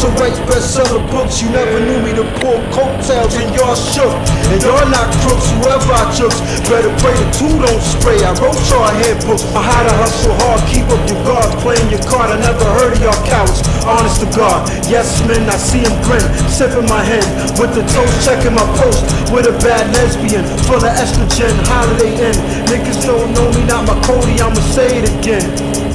also Wright's bestseller books. You never knew me to pull coattails and y'all shook. And y'all not crooks, whoever I took. Better pray the two don't spray. I wrote y'all handbooks on how to hustle hard, keep up your guard, playing your card. I never heard of y'all cowards, honest to God. Yes, men, I see him grin, sipping my hand with the toast, checking my post with a bad lesbian, full of estrogen, holiday Inn, Niggas don't know me, not my Cody, I'ma say it again.